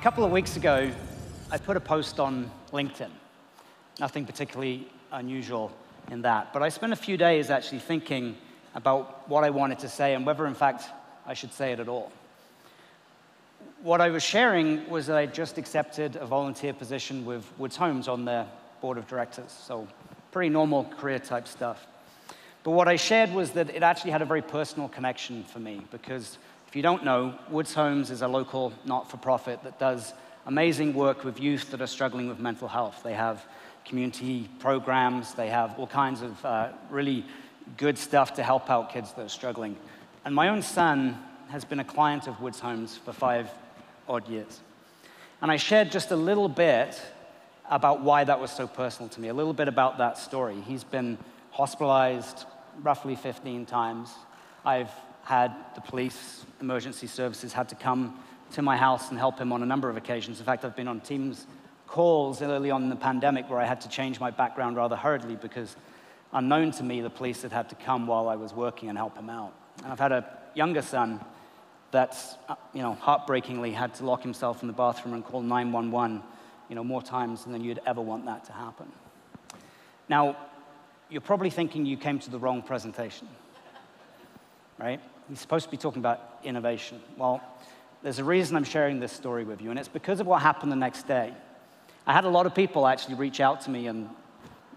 couple of weeks ago, I put a post on LinkedIn. Nothing particularly unusual in that. But I spent a few days actually thinking about what I wanted to say and whether, in fact, I should say it at all. What I was sharing was that I just accepted a volunteer position with Woods Homes on their board of directors. So, pretty normal career type stuff. But what I shared was that it actually had a very personal connection for me because if you don't know, Woods Homes is a local not for profit that does amazing work with youth that are struggling with mental health. They have community programs, they have all kinds of uh, really good stuff to help out kids that are struggling. And my own son has been a client of Woods Homes for five odd years. And I shared just a little bit about why that was so personal to me, a little bit about that story. He's been hospitalized roughly 15 times. I've had the police, emergency services had to come to my house and help him on a number of occasions. In fact, I've been on Teams calls early on in the pandemic where I had to change my background rather hurriedly because, unknown to me, the police had had to come while I was working and help him out. And I've had a younger son that's, uh, you know, heartbreakingly had to lock himself in the bathroom and call 911, you know, more times than you'd ever want that to happen. Now, you're probably thinking you came to the wrong presentation, right? He's supposed to be talking about innovation. Well, there's a reason I'm sharing this story with you, and it's because of what happened the next day. I had a lot of people actually reach out to me and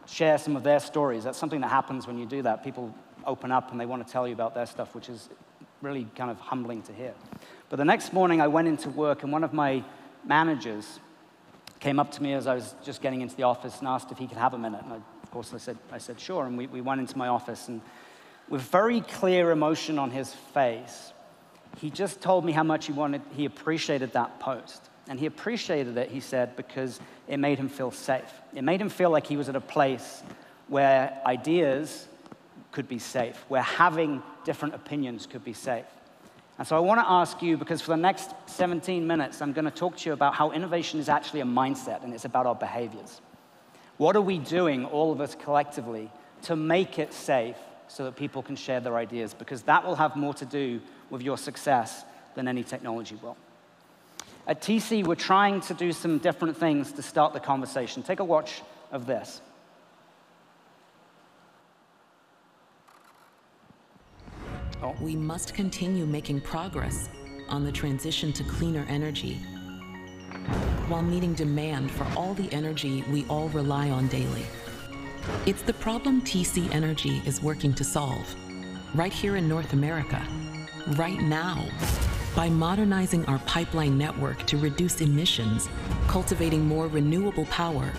share some of their stories. That's something that happens when you do that. People open up and they want to tell you about their stuff, which is really kind of humbling to hear. But the next morning, I went into work, and one of my managers came up to me as I was just getting into the office and asked if he could have a minute. And I, of course, I said, I said sure. And we, we went into my office, and with very clear emotion on his face, he just told me how much he wanted, he appreciated that post. And he appreciated it, he said, because it made him feel safe. It made him feel like he was at a place where ideas could be safe, where having different opinions could be safe. And so I want to ask you, because for the next 17 minutes, I'm going to talk to you about how innovation is actually a mindset and it's about our behaviors. What are we doing, all of us collectively, to make it safe so that people can share their ideas? Because that will have more to do with your success than any technology will. At TC, we're trying to do some different things to start the conversation. Take a watch of this. Oh. We must continue making progress on the transition to cleaner energy while meeting demand for all the energy we all rely on daily. It's the problem TC Energy is working to solve, right here in North America, right now, by modernizing our pipeline network to reduce emissions, cultivating more renewable power,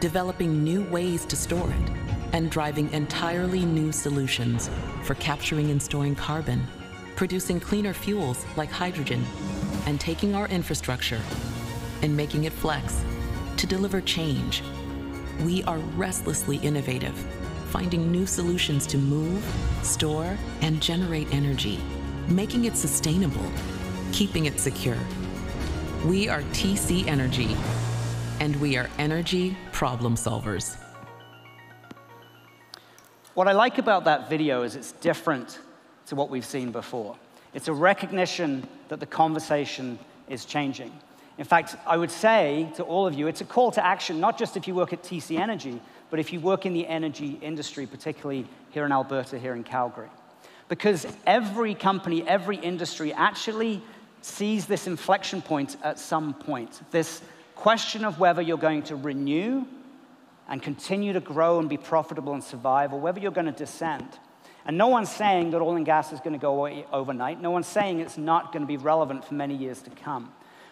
developing new ways to store it, and driving entirely new solutions for capturing and storing carbon, producing cleaner fuels like hydrogen, and taking our infrastructure and making it flex to deliver change. We are restlessly innovative, finding new solutions to move, store, and generate energy, making it sustainable, keeping it secure. We are TC Energy, and we are energy problem solvers. What I like about that video is it's different to what we've seen before. It's a recognition that the conversation is changing. In fact, I would say to all of you, it's a call to action, not just if you work at TC Energy, but if you work in the energy industry, particularly here in Alberta, here in Calgary. Because every company, every industry actually sees this inflection point at some point. This question of whether you're going to renew and continue to grow and be profitable and survive, or whether you're going to descend. And no one's saying that oil and gas is going to go away overnight. No one's saying it's not going to be relevant for many years to come.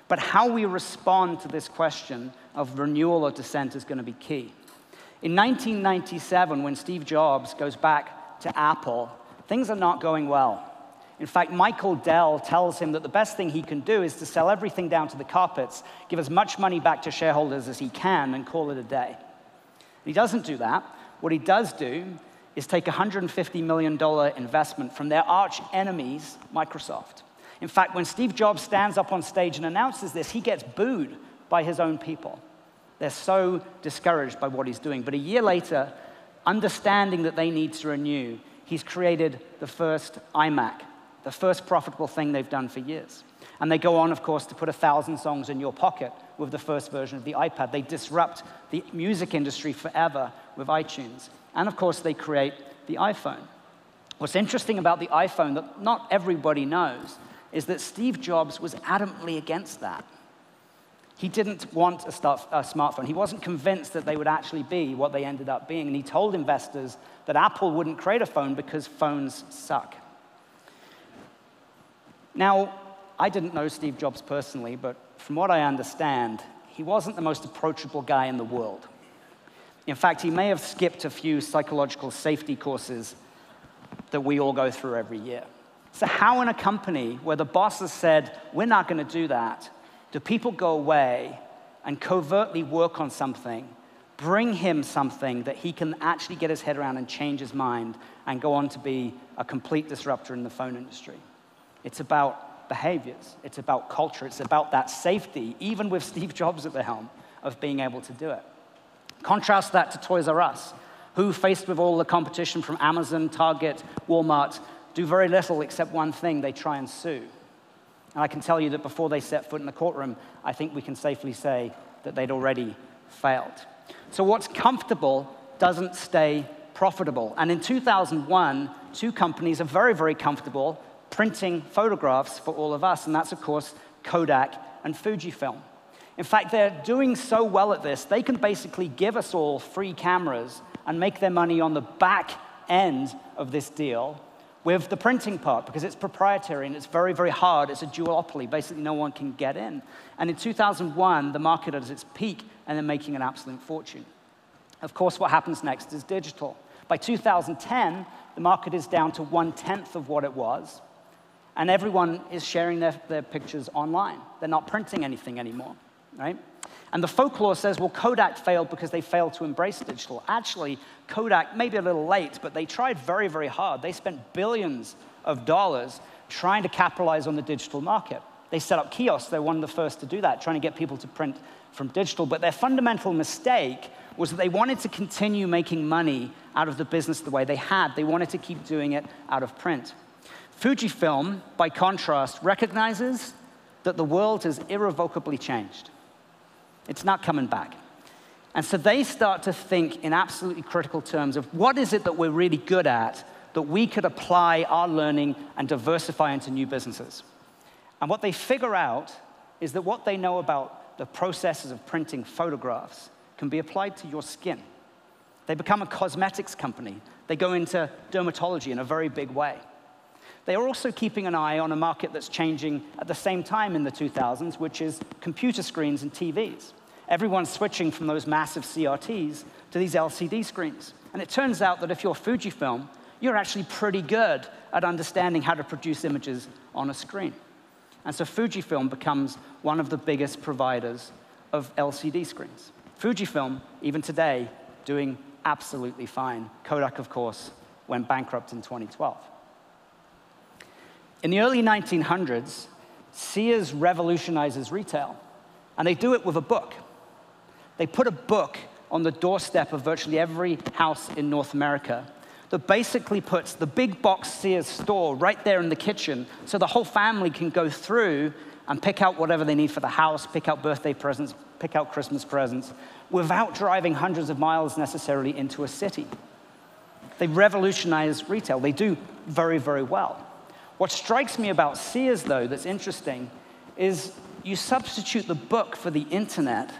But how we respond to this question of renewal or descent is going to be key. In 1997, when Steve Jobs goes back to Apple, things are not going well. In fact, Michael Dell tells him that the best thing he can do is to sell everything down to the carpets, give as much money back to shareholders as he can, and call it a day. He doesn't do that. What he does do is take a $150 million investment from their arch enemies, Microsoft. In fact, when Steve Jobs stands up on stage and announces this, he gets booed by his own people. They're so discouraged by what he's doing. But a year later, understanding that they need to renew, he's created the first iMac, the first profitable thing they've done for years. And they go on, of course, to put a thousand songs in your pocket with the first version of the iPod. They disrupt the music industry forever with iTunes. And of course, they create the iPhone. What's interesting about the iPhone that not everybody knows is that Steve Jobs was adamantly against that. He didn't want a, a, smartphone. He wasn't convinced that they would actually be what they ended up being. And he told investors that Apple wouldn't create a phone because phones suck. Now, I didn't know Steve Jobs personally, but from what I understand, he wasn't the most approachable guy in the world. In fact, he may have skipped a few psychological safety courses that we all go through every year. So, how in a company where the boss has said, we're not going to do that, do people go away and covertly work on something, bring him something that he can actually get his head around and change his mind and go on to be a complete disruptor in the phone industry? It's about behaviors, it's about culture, it's about that safety, even with Steve Jobs at the helm, of being able to do it. Contrast that to Toys R Us, who, faced with all the competition from Amazon, Target, Walmart, do very little except one thing they try and sue. And I can tell you that before they set foot in the courtroom, I think we can safely say that they'd already failed. So, what's comfortable doesn't stay profitable. And in 2001, two companies are very, very comfortable printing photographs for all of us, and that's, of course, Kodak and Fujifilm. In fact, they're doing so well at this, they can basically give us all free cameras and make their money on the back end of this deal with the printing part because it's proprietary and it's very, very hard. It's a duopoly. Basically, no one can get in. And in 2001, the market at its peak and they're making an absolute fortune. Of course, what happens next is digital. By 2010, the market is down to one tenth of what it was, and everyone is sharing their, their pictures online. They're not printing anything anymore, right? And the folklore says, well, Kodak failed because they failed to embrace digital. Actually, Kodak, maybe a little late, but they tried very, very hard. They spent billions of dollars trying to capitalize on the digital market. They set up kiosks. They're one of the first to do that, trying to get people to print from digital. But their fundamental mistake was that they wanted to continue making money out of the business the way they had. They wanted to keep doing it out of print. Fujifilm, by contrast, recognizes that the world has irrevocably changed. It's not coming back. And so they start to think in absolutely critical terms of what is it that we're really good at that we could apply our learning and diversify into new businesses. And what they figure out is that what they know about the processes of printing photographs can be applied to your skin. They become a cosmetics company. They go into dermatology in a very big way. They are also keeping an eye on a market that's changing at the same time in the 2000s, which is computer screens and TVs. Everyone's switching from those massive CRTs to these LCD screens. And it turns out that if you're Fujifilm, you're actually pretty good at understanding how to produce images on a screen. And so Fujifilm becomes one of the biggest providers of LCD screens. Fujifilm, even today, doing absolutely fine. Kodak, of course, went bankrupt in 2012. In the early 1900s, Sears revolutionizes retail, and they do it with a book. They put a book on the doorstep of virtually every house in North America that basically puts the big box Sears store right there in the kitchen so the whole family can go through and pick out whatever they need for the house, pick out birthday presents, pick out Christmas presents, without driving hundreds of miles necessarily into a city. They revolutionize retail. They do very, very well. What strikes me about Sears, though, that's interesting, is you substitute the book for the internet,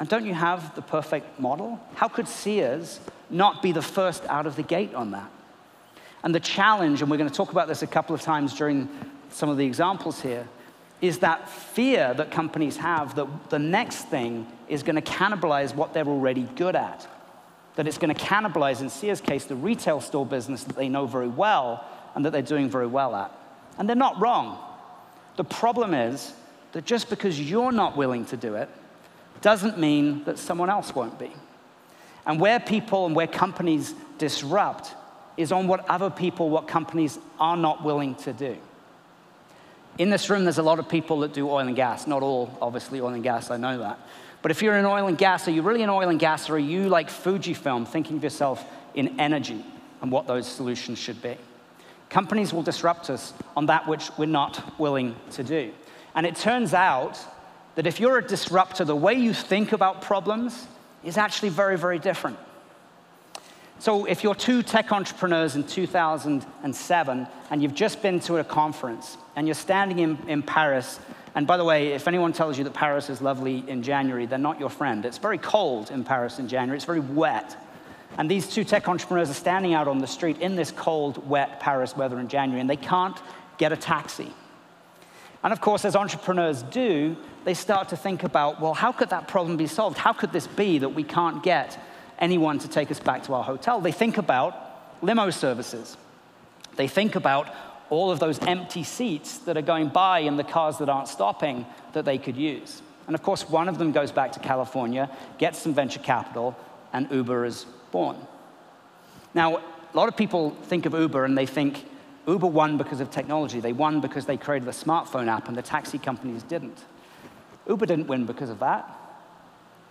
and don't you have the perfect model? How could Sears not be the first out of the gate on that? And the challenge, and we're going to talk about this a couple of times during some of the examples here, is that fear that companies have that the next thing is going to cannibalize what they're already good at. That it's going to cannibalize, in Sears' case, the retail store business that they know very well and that they're doing very well at. And they're not wrong. The problem is that just because you're not willing to do it doesn't mean that someone else won't be. And where people and where companies disrupt is on what other people, what companies are not willing to do. In this room, there's a lot of people that do oil and gas. Not all, obviously, oil and gas, I know that. But if you're in oil and gas, are you really in oil and gas, or are you like Fujifilm, thinking of yourself in energy and what those solutions should be? Companies will disrupt us on that which we're not willing to do. And it turns out that if you're a disruptor, the way you think about problems is actually very, very different. So if you're two tech entrepreneurs in 2007 and you've just been to a conference and you're standing in, in Paris, and by the way, if anyone tells you that Paris is lovely in January, they're not your friend. It's very cold in Paris in January, it's very wet. And these two tech entrepreneurs are standing out on the street in this cold, wet Paris weather in January, and they can't get a taxi. And of course, as entrepreneurs do, they start to think about, well, how could that problem be solved? How could this be that we can't get anyone to take us back to our hotel? They think about limo services. They think about all of those empty seats that are going by in the cars that aren't stopping that they could use. And of course, one of them goes back to California, gets some venture capital, and Uber is born. Now, a lot of people think of Uber and they think Uber won because of technology. They won because they created a smartphone app and the taxi companies didn't. Uber didn't win because of that.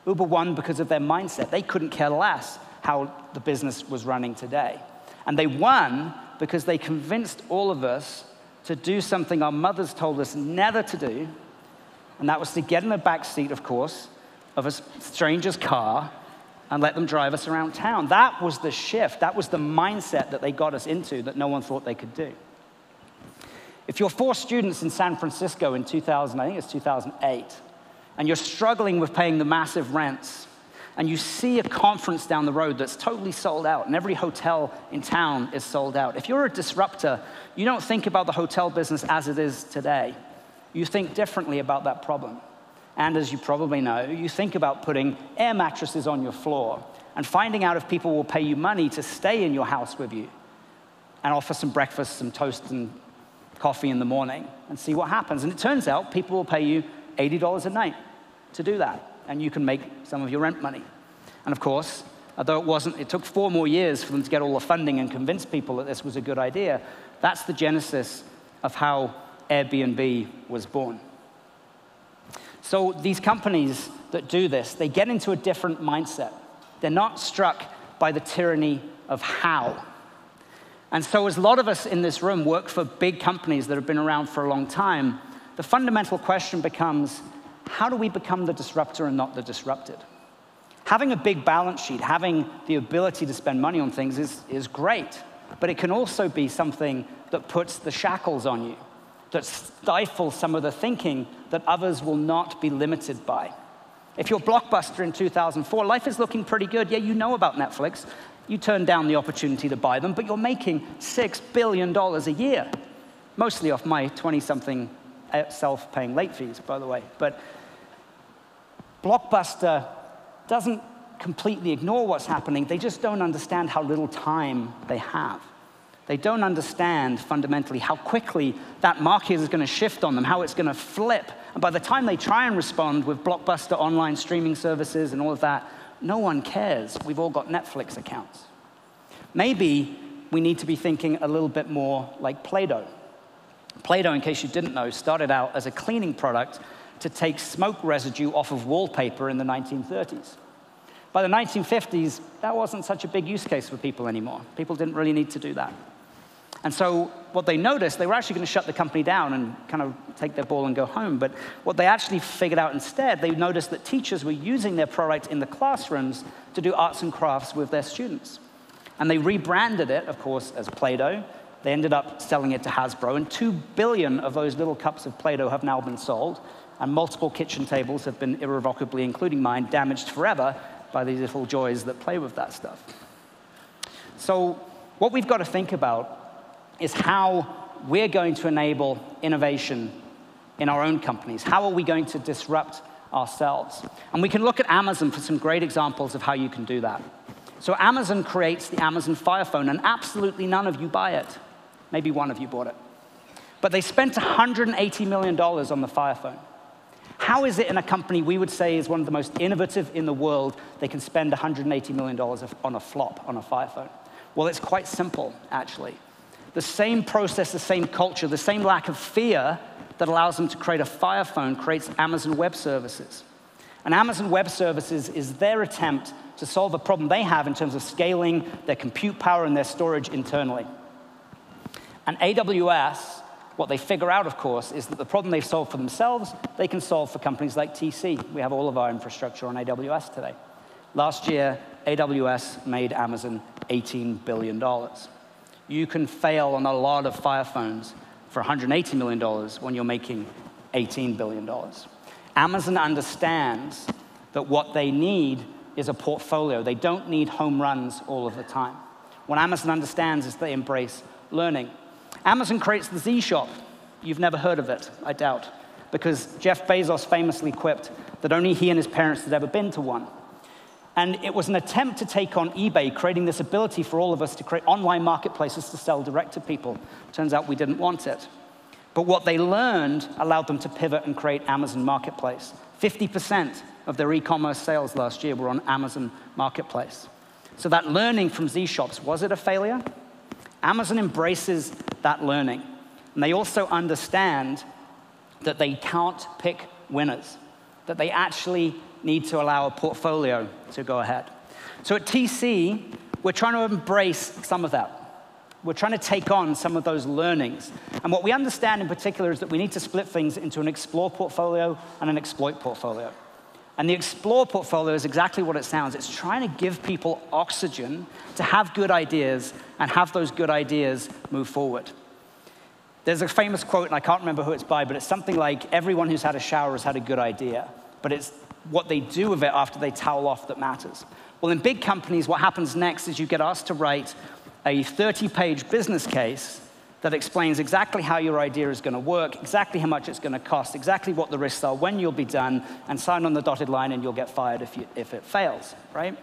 Uber won because of their mindset. They couldn't care less how the business was running today. And they won because they convinced all of us to do something our mothers told us never to do, and that was to get in the back seat, of course, of a stranger's car and let them drive us around town. That was the shift. That was the mindset that they got us into that no one thought they could do. If you're four students in San Francisco in 2000, I think it's 2008, and you're struggling with paying the massive rents, and you see a conference down the road that's totally sold out, and every hotel in town is sold out. If you're a disruptor, you don't think about the hotel business as it is today. You think differently about that problem. And as you probably know, you think about putting air mattresses on your floor and finding out if people will pay you money to stay in your house with you and offer some breakfast, some toast, and coffee in the morning and see what happens. And it turns out people will pay you $80 a night to do that, and you can make some of your rent money. And of course, although it wasn't, it took four more years for them to get all the funding and convince people that this was a good idea. That's the genesis of how Airbnb was born. So these companies that do this, they get into a different mindset. They're not struck by the tyranny of how. And so, as a lot of us in this room work for big companies that have been around for a long time, the fundamental question becomes how do we become the disruptor and not the disrupted? Having a big balance sheet, having the ability to spend money on things is, is great, but it can also be something that puts the shackles on you that stifle some of the thinking that others will not be limited by. If you're Blockbuster in 2004, life is looking pretty good. Yeah, you know about Netflix. You turned down the opportunity to buy them, but you're making $6 billion a year, mostly off my 20 something uh, self paying late fees, by the way. But Blockbuster doesn't completely ignore what's happening, they just don't understand how little time they have. They don't understand fundamentally how quickly that market is going to shift on them, how it's going to flip. And by the time they try and respond with blockbuster online streaming services and all of that, no one cares. We've all got Netflix accounts. Maybe we need to be thinking a little bit more like Play Doh. Play Doh, in case you didn't know, started out as a cleaning product to take smoke residue off of wallpaper in the 1930s. By the 1950s, that wasn't such a big use case for people anymore. People didn't really need to do that. And so what they noticed, they were actually going to shut the company down and kind of take their ball and go home. But what they actually figured out instead, they noticed that teachers were using their product in the classrooms to do arts and crafts with their students. And they rebranded it, of course, as Play-Doh. They ended up selling it to Hasbro, and two billion of those little cups of Play-Doh have now been sold, and multiple kitchen tables have been irrevocably, including mine, damaged forever by these little joys that play with that stuff. So what we've got to think about is how we're going to enable innovation in our own companies. How are we going to disrupt ourselves? And we can look at Amazon for some great examples of how you can do that. So Amazon creates the Amazon Fire Phone, and absolutely none of you buy it. Maybe one of you bought it. But they spent $180 million on the Fire Phone. How is it in a company we would say is one of the most innovative in the world, they can spend $180 million on a flop, on a Fire Phone? Well, it's quite simple, actually the same process, the same culture, the same lack of fear that allows them to create a Fire Phone creates Amazon Web Services. And Amazon Web Services is their attempt to solve a problem they have in terms of scaling their compute power and their storage internally. And AWS What they figure out, of course, is that the problem they've solved for themselves, they can solve for companies like TC. We have all of our infrastructure on AWS today. Last year, AWS made Amazon $18 billion. You can fail on a lot of Fire phones for $180 million when you're making $18 billion. Amazon understands that what they need is a portfolio. They don't need home runs all of the time. What Amazon understands is they embrace learning. Amazon creates the Z Shop. You've never heard of it, I doubt, because Jeff Bezos famously quipped that only he and his parents had ever been to one. And it was an attempt to take on eBay, creating this ability for all of us to create online marketplaces to sell direct to people. Turns out we didn't want it. But what they learned allowed them to pivot and create Amazon Marketplace. 50% of their e commerce sales last year were on Amazon Marketplace. So that learning from Z Shops, was it a failure? Amazon embraces that learning. And they also understand that they can't pick winners, that they actually need to allow a portfolio to go ahead. So at TC, we're trying to embrace some of that. We're trying to take on some of those learnings. And what we understand in particular is that we need to split things into an explore portfolio and an exploit portfolio. And the Explore portfolio is exactly what it sounds. It's trying to give people oxygen to have good ideas and have those good ideas move forward. There's a famous quote, and I can't remember who it's by, but it's something like everyone who's had a shower has had a good idea, but it's what they do with it after they towel off that matters. Well, in big companies, what happens next is you get asked to write a 30 page business case that explains exactly how your idea is going to work, exactly how much it's going to cost, exactly what the risks are, when you'll be done, and sign on the dotted line and you'll get fired if, you, if it fails, right?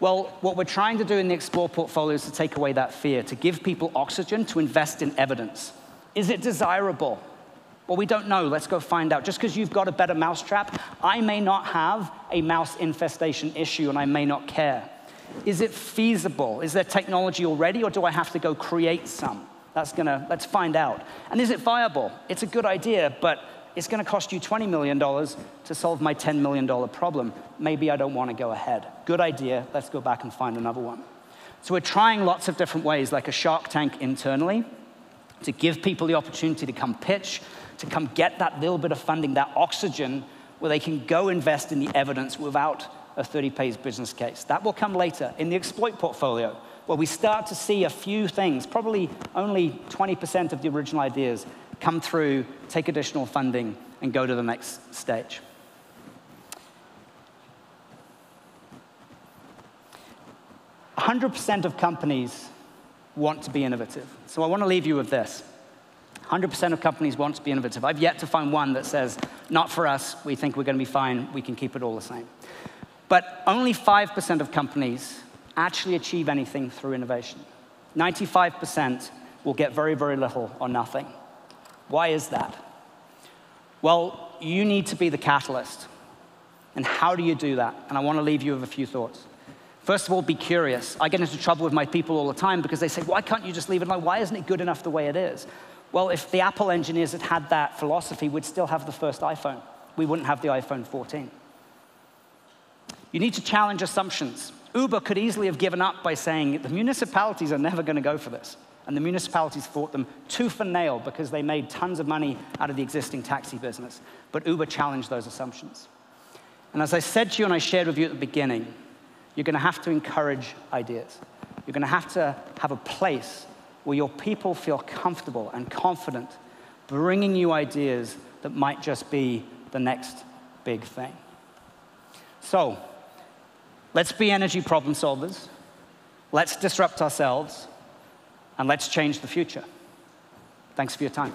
Well, what we're trying to do in the Explore portfolio is to take away that fear, to give people oxygen, to invest in evidence. Is it desirable? Well, we don't know. Let's go find out. Just because you've got a better mousetrap, I may not have a mouse infestation issue and I may not care. Is it feasible? Is there technology already, or do I have to go create some? That's gonna, let's find out. And is it viable? It's a good idea, but it's gonna cost you $20 million to solve my $10 million problem. Maybe I don't wanna go ahead. Good idea, let's go back and find another one. So we're trying lots of different ways, like a shark tank internally, to give people the opportunity to come pitch, to come get that little bit of funding, that oxygen, where they can go invest in the evidence without a 30 page business case. That will come later in the exploit portfolio where we start to see a few things, probably only 20% of the original ideas, come through, take additional funding, and go to the next stage. Hundred percent of companies want to be innovative. So I want to leave you with this. 100% of companies want to be innovative. I've yet to find one that says, not for us, we think we're going to be fine, we can keep it all the same. But only 5% of companies actually achieve anything through innovation. 95% will get very, very little or nothing. Why is that? Well, you need to be the catalyst. And how do you do that? And I want to leave you with a few thoughts. First of all, be curious. I get into trouble with my people all the time because they say, why can't you just leave it alone? Why isn't it good enough the way it is? Well, if the Apple engineers had had that philosophy, we'd still have the first iPhone. We wouldn't have the iPhone 14. You need to challenge assumptions. Uber could easily have given up by saying the municipalities are never going to go for this. And the municipalities fought them tooth and nail because they made tons of money out of the existing taxi business. But Uber challenged those assumptions. And as I said to you and I shared with you at the beginning, you're going to have to encourage ideas. You're going to have to have a place where your people feel comfortable and confident bringing you ideas that might just be the next big thing. So, Let's be energy problem solvers. Let's disrupt ourselves. And let's change the future. Thanks for your time.